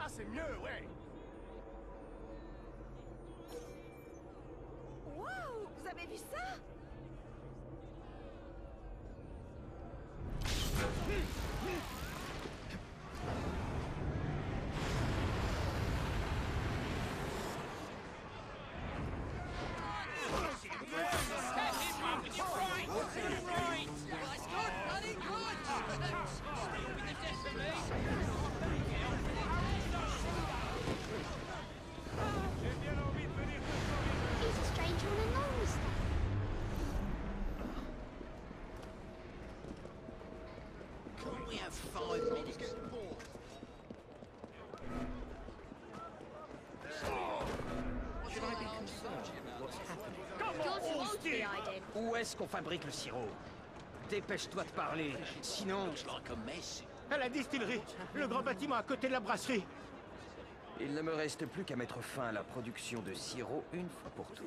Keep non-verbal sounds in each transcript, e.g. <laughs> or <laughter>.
Ça, c'est mieux, ouais. Est-ce qu'on fabrique le sirop Dépêche-toi de parler, sinon... À la distillerie, le grand bâtiment à côté de la brasserie. Il ne me reste plus qu'à mettre fin à la production de sirop une fois pour toutes.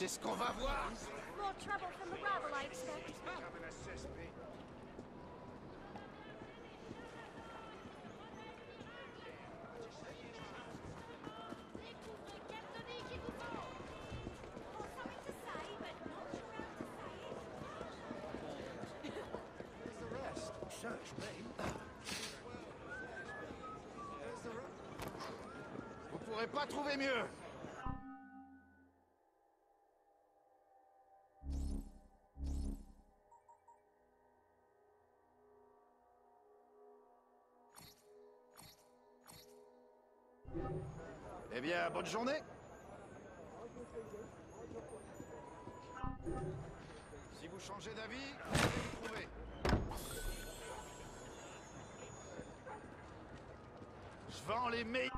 C'est ce qu'on va voir. More trouble from the rabble, I expect. Bonne journée. Si vous changez d'avis, vous trouver. Je vends les meilleurs.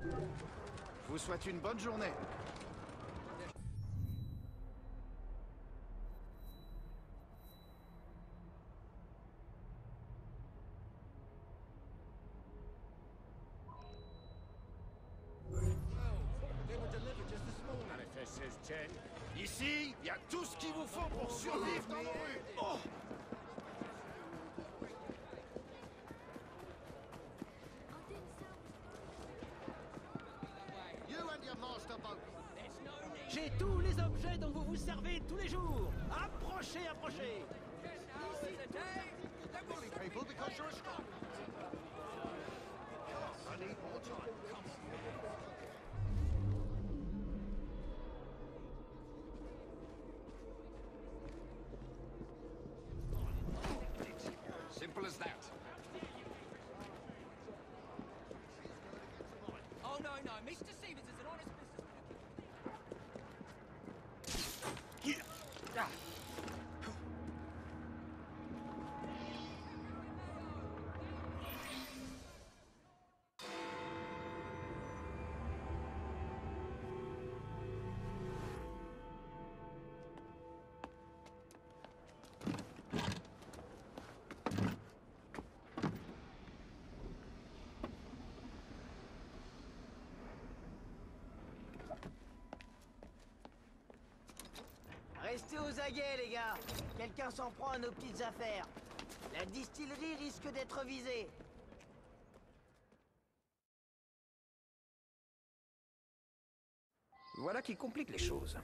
Je vous souhaite une bonne journée. Ici, il y a tout ce qu'il vous faut pour survivre. Dans nos rues. Aux aguets, les gars. Quelqu'un s'en prend à nos petites affaires. La distillerie risque d'être visée. Voilà qui complique les choses.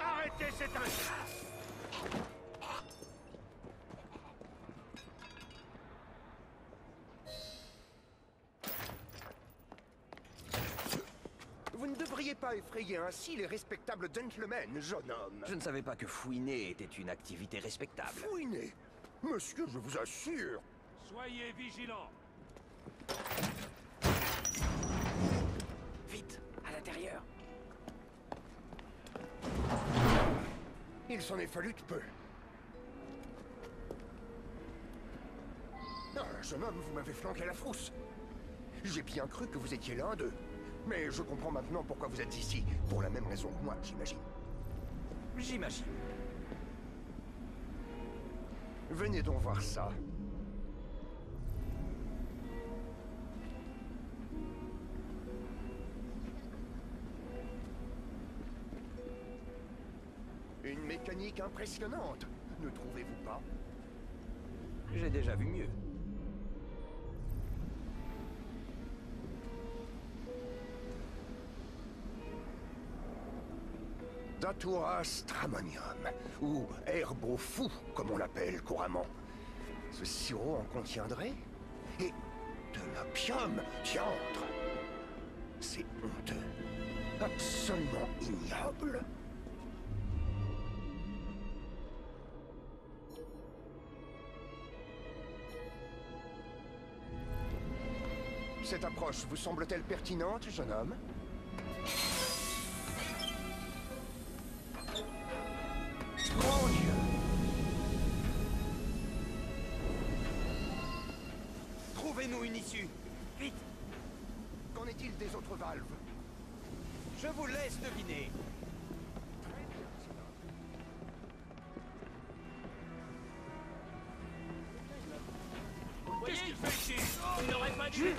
Arrêtez cette injure pas effrayer ainsi les respectables gentlemen, jeune homme. Je ne savais pas que fouiner était une activité respectable. Fouinez Monsieur, je vous assure Soyez vigilants. Vite, à l'intérieur. Il s'en est fallu de peu. Ah, jeune homme, vous m'avez flanqué la frousse. J'ai bien cru que vous étiez l'un d'eux. Mais je comprends maintenant pourquoi vous êtes ici. Pour la même raison que moi, j'imagine. J'imagine. Venez donc voir ça. Une mécanique impressionnante, ne trouvez-vous pas? J'ai déjà vu mieux. Stramonium, ou herbe au fou, comme on l'appelle couramment. Ce sirop en contiendrait Et de l'opium, diantre C'est honteux. Absolument ignoble. Cette approche vous semble-t-elle pertinente, jeune homme? je vais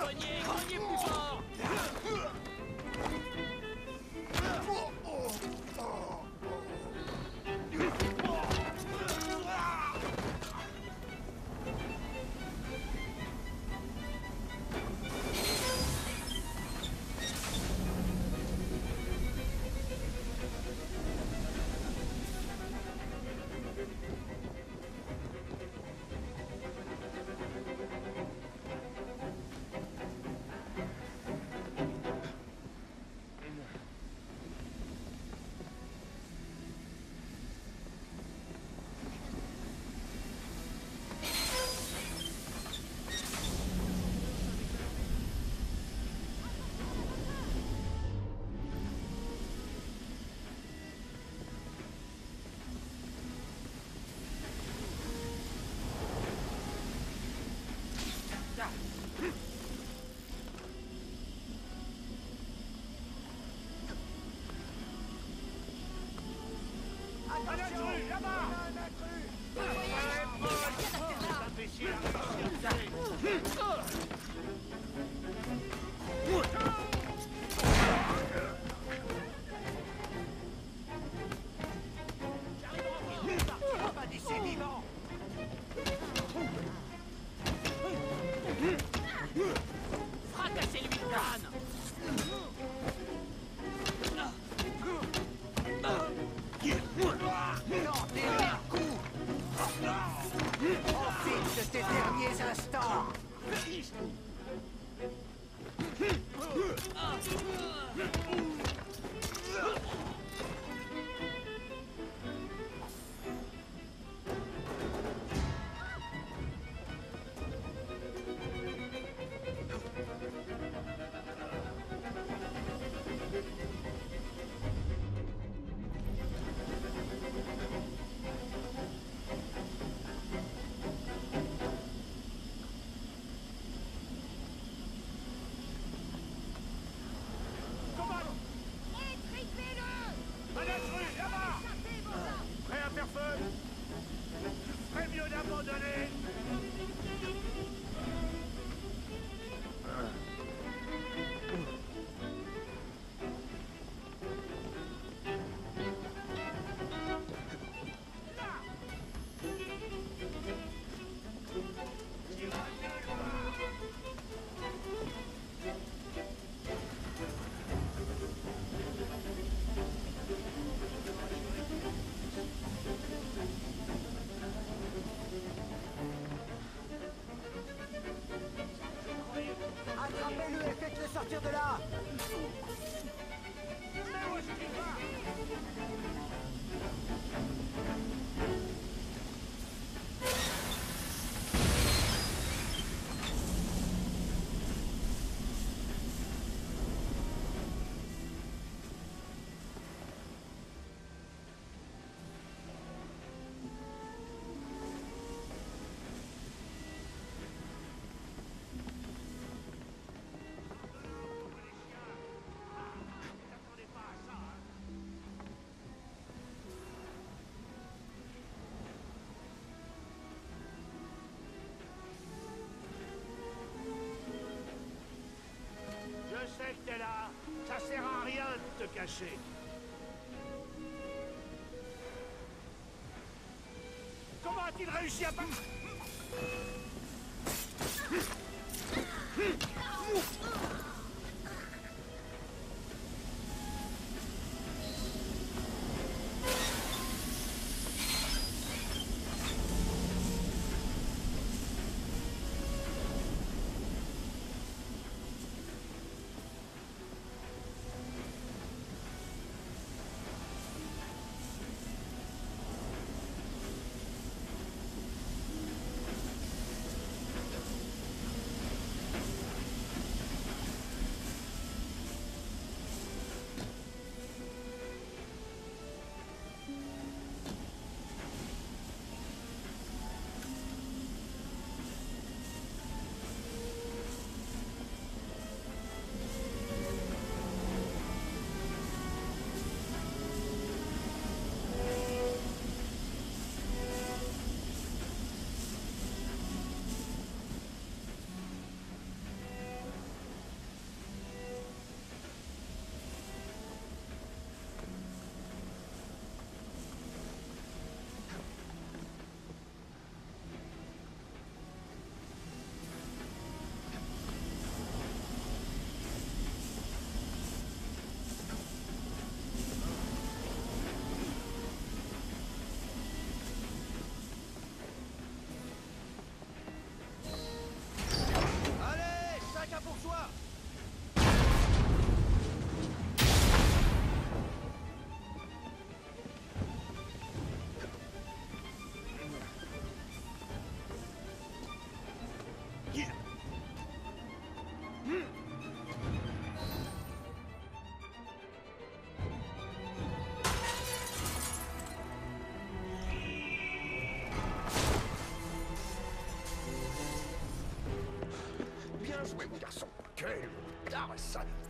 Cognez, cognez plus fort. Attention, la Ordering! te cacher. Comment a-t-il réussi à pas...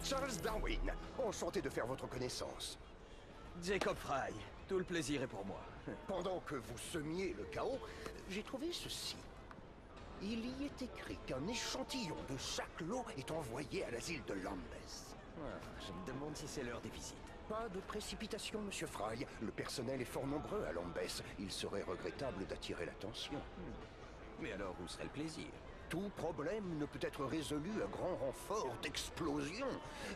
Charles Darwin, enchanté de faire votre connaissance. Jacob Fry, tout le plaisir est pour moi. Pendant que vous semiez le chaos, j'ai trouvé ceci. Il y est écrit qu'un échantillon de chaque lot est envoyé à l'asile de Lambeth. Ah, je me demande si c'est l'heure des visites. Pas de précipitation, monsieur Fry. Le personnel est fort nombreux à Lambeth. Il serait regrettable d'attirer l'attention. Mais alors, où serait le plaisir? Tout problème ne peut être résolu à grand renfort d'explosion.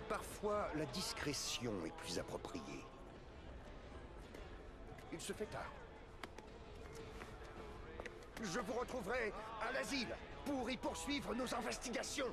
Parfois, la discrétion est plus appropriée. Il se fait tard. Je vous retrouverai à l'asile pour y poursuivre nos investigations.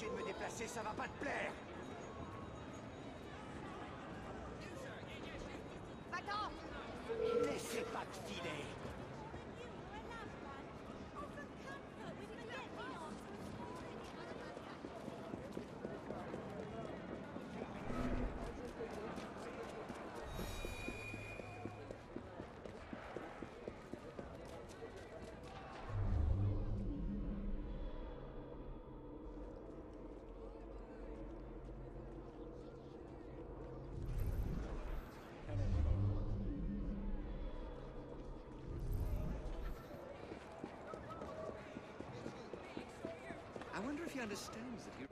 De me déplacer, ça va pas te plaire he understands that he...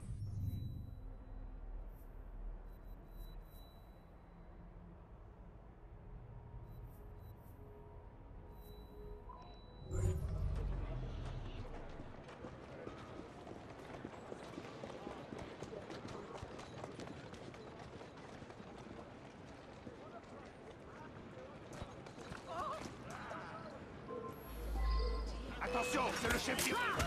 Attention, c'est le chef du...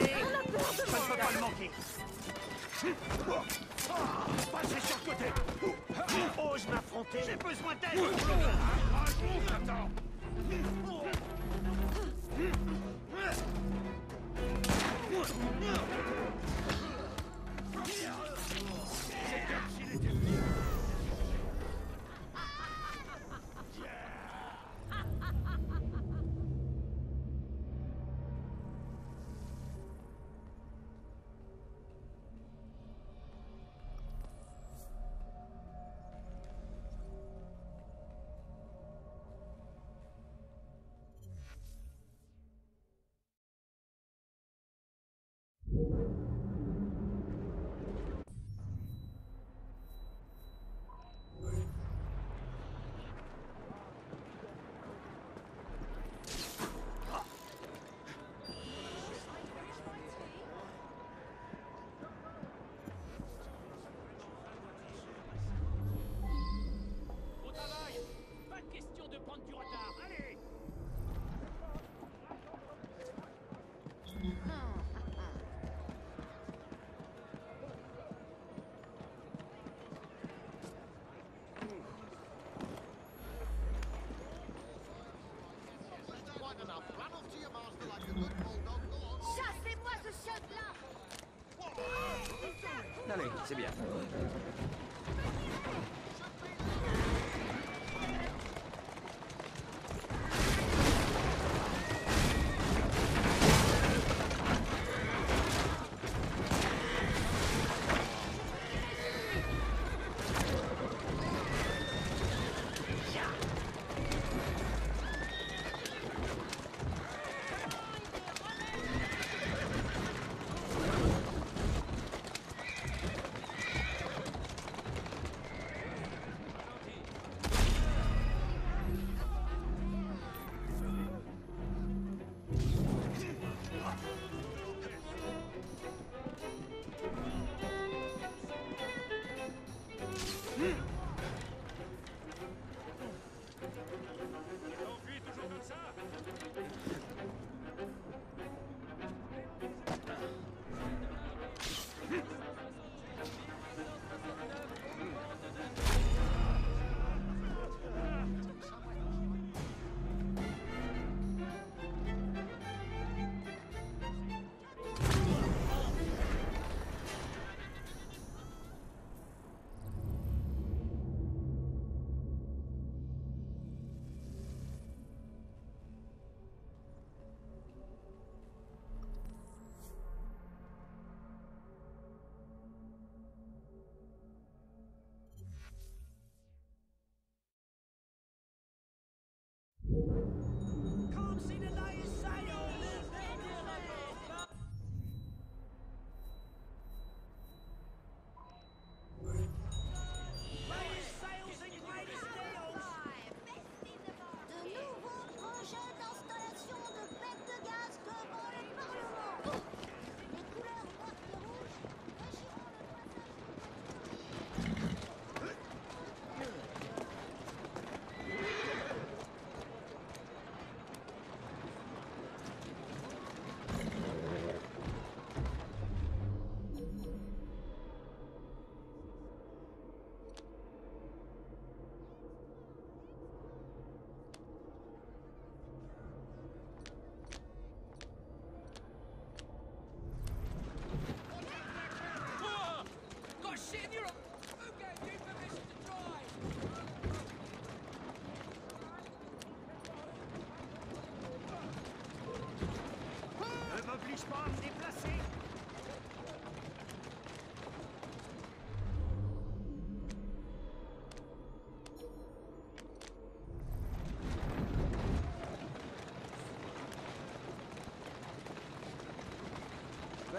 Je ne peux pas le manquer Passez sur le côté Ose m'affronter J'ai besoin d'aide. Attends C'est prendre du retard. Allez Chassez-moi ce chiotte-là Allez, c'est bien.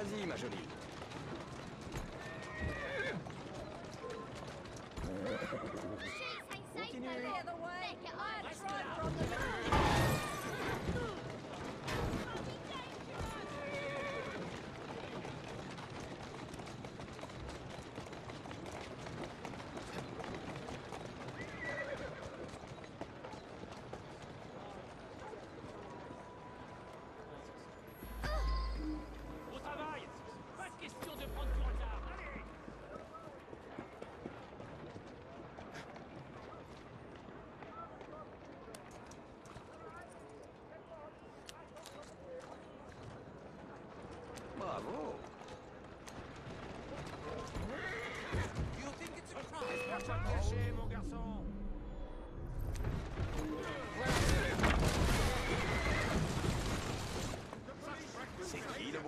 Vas-y, ma jolie.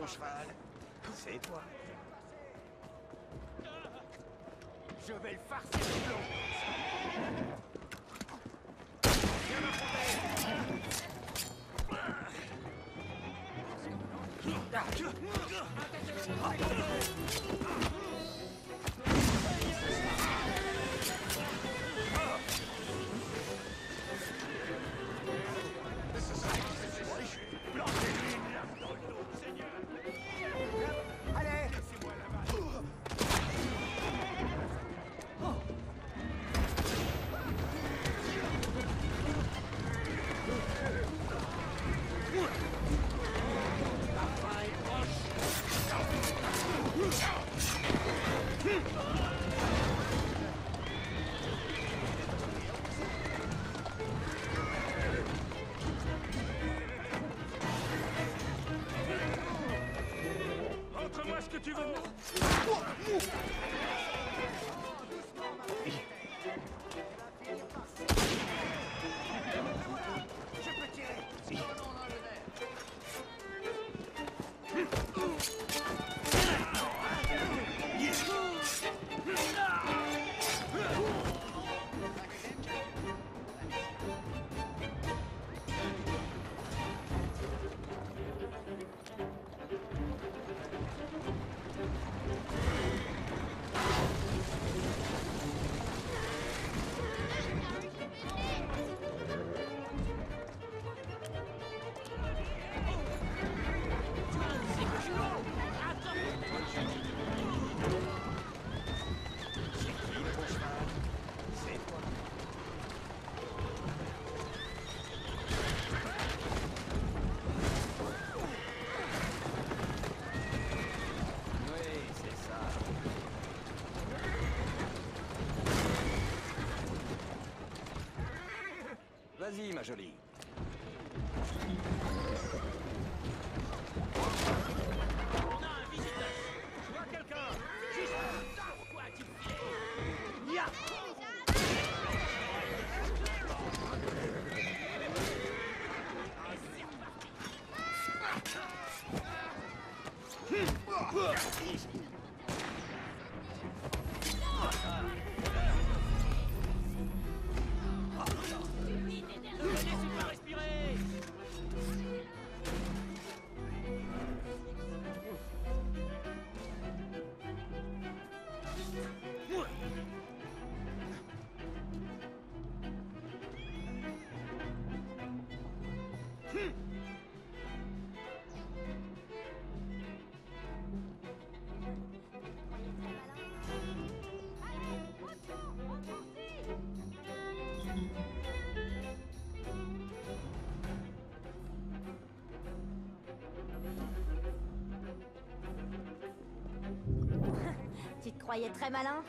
mon cheval. C'est toi. Je vais le farcer de l'eau. Vas-y, ma jolie. croyais très malin.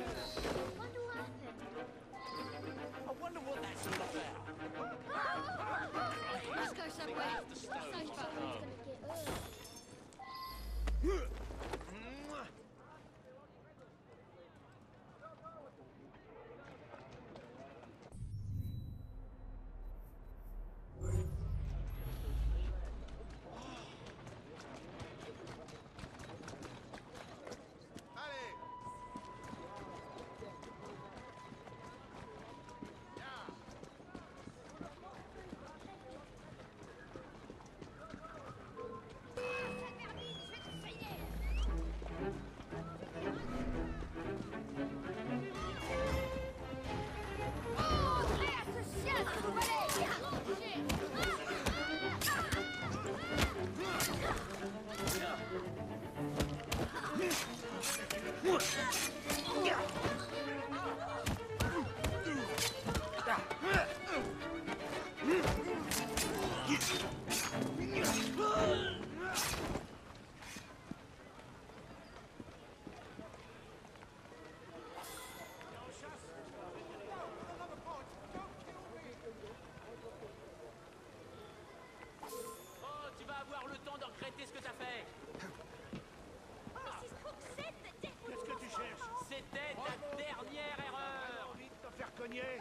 Denier?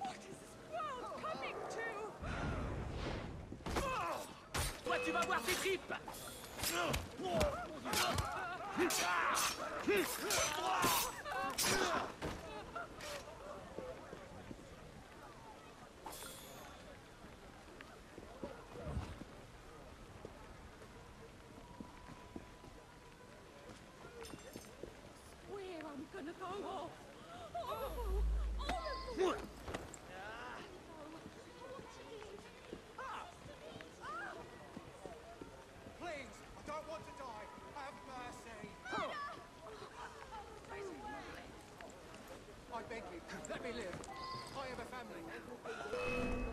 What is this world coming to? Toi, tu vas voir tes tripes! Ah! I beg you, <laughs> let me live. I have a family. Me!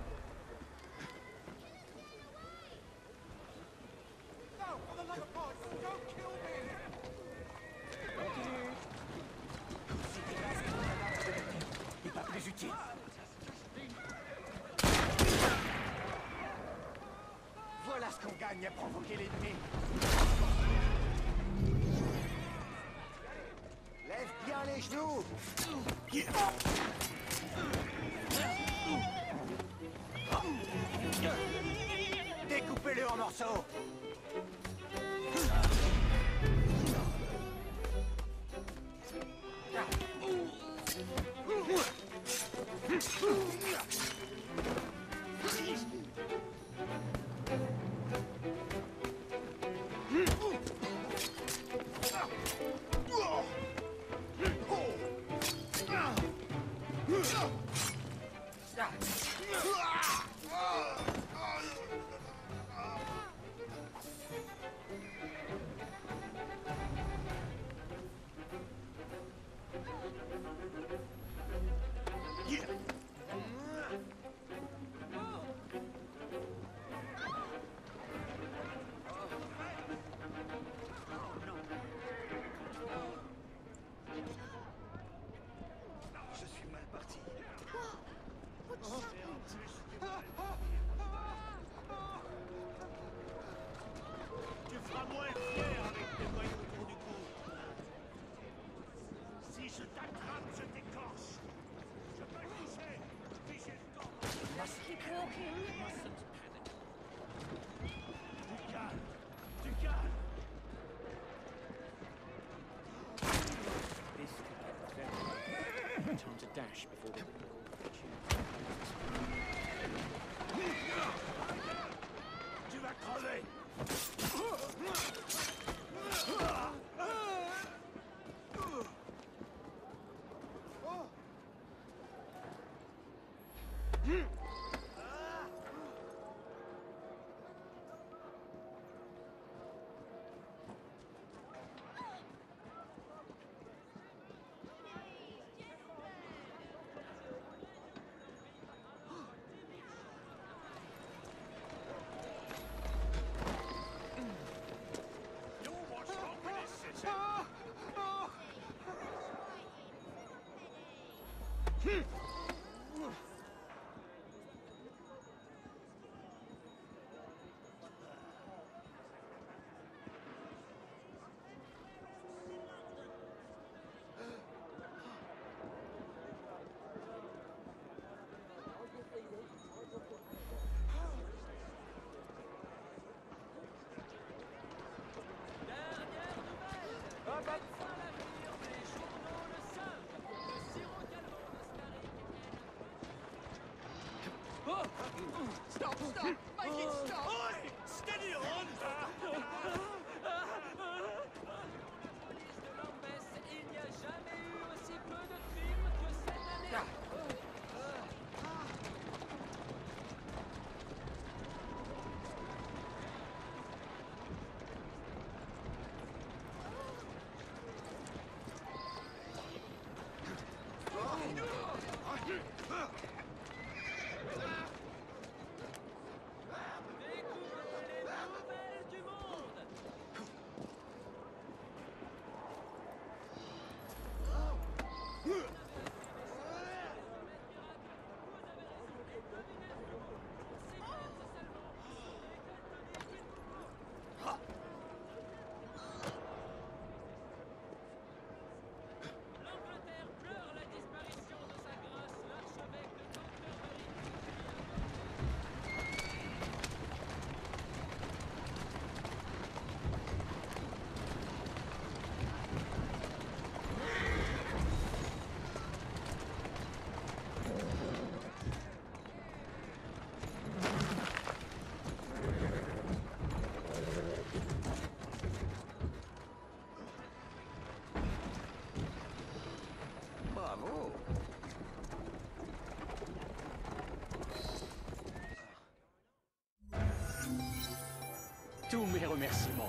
Voilà ce qu'on gagne à provoquer l'ennemi. Découpez-le en morceaux. crash before they... Up, up. Stop. Tous mes remerciements.